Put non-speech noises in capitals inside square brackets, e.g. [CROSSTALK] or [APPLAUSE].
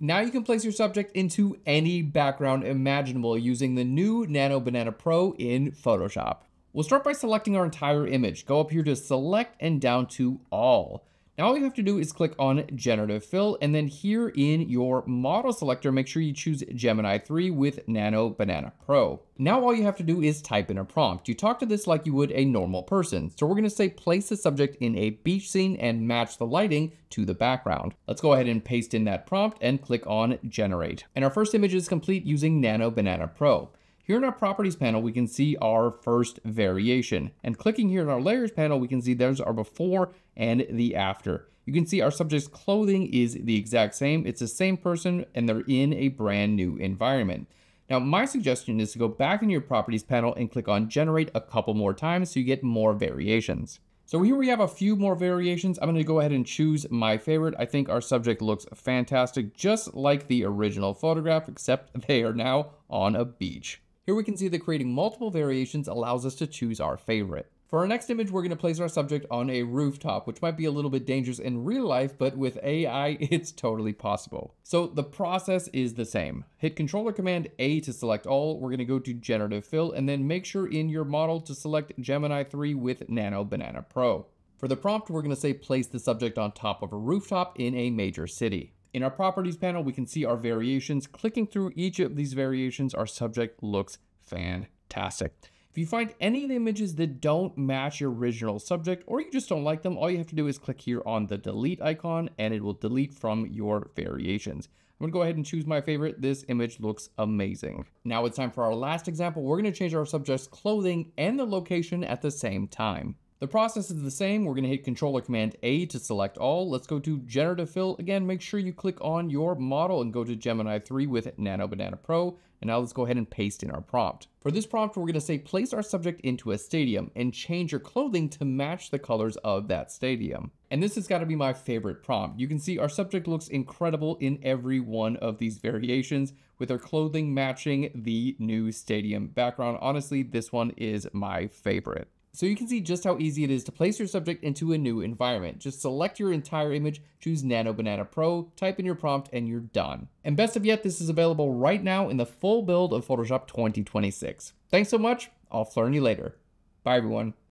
Now you can place your subject into any background imaginable using the new Nano Banana Pro in Photoshop. We'll start by selecting our entire image. Go up here to select and down to all. Now all you have to do is click on generative fill and then here in your model selector, make sure you choose Gemini 3 with Nano Banana Pro. Now all you have to do is type in a prompt. You talk to this like you would a normal person. So we're gonna say place the subject in a beach scene and match the lighting to the background. Let's go ahead and paste in that prompt and click on generate. And our first image is complete using Nano Banana Pro. Here in our properties panel, we can see our first variation. And clicking here in our layers panel, we can see there's our before and the after. You can see our subject's clothing is the exact same. It's the same person and they're in a brand new environment. Now, my suggestion is to go back in your properties panel and click on generate a couple more times so you get more variations. So here we have a few more variations. I'm gonna go ahead and choose my favorite. I think our subject looks fantastic, just like the original photograph, except [LAUGHS] they are now on a beach. Here we can see that creating multiple variations allows us to choose our favorite. For our next image, we're going to place our subject on a rooftop, which might be a little bit dangerous in real life, but with AI, [LAUGHS] it's totally possible. So the process is the same. Hit Controller Command A to select all. We're going to go to Generative Fill, and then make sure in your model to select Gemini 3 with Nano Banana Pro. For the prompt, we're going to say place the subject on top of a rooftop in a major city. In our properties panel, we can see our variations. Clicking through each of these variations, our subject looks fantastic. If you find any of the images that don't match your original subject or you just don't like them, all you have to do is click here on the delete icon and it will delete from your variations. I'm gonna go ahead and choose my favorite. This image looks amazing. Now it's time for our last example. We're gonna change our subject's clothing and the location at the same time. The process is the same. We're going to hit Controller Command A to select all. Let's go to Generative Fill. Again, make sure you click on your model and go to Gemini 3 with Nano Banana Pro. And now let's go ahead and paste in our prompt. For this prompt, we're going to say place our subject into a stadium and change your clothing to match the colors of that stadium. And this has got to be my favorite prompt. You can see our subject looks incredible in every one of these variations with her clothing matching the new stadium background. Honestly, this one is my favorite. So you can see just how easy it is to place your subject into a new environment. Just select your entire image, choose Nano Banana Pro, type in your prompt, and you're done. And best of yet, this is available right now in the full build of Photoshop 2026. Thanks so much. I'll learn you later. Bye everyone.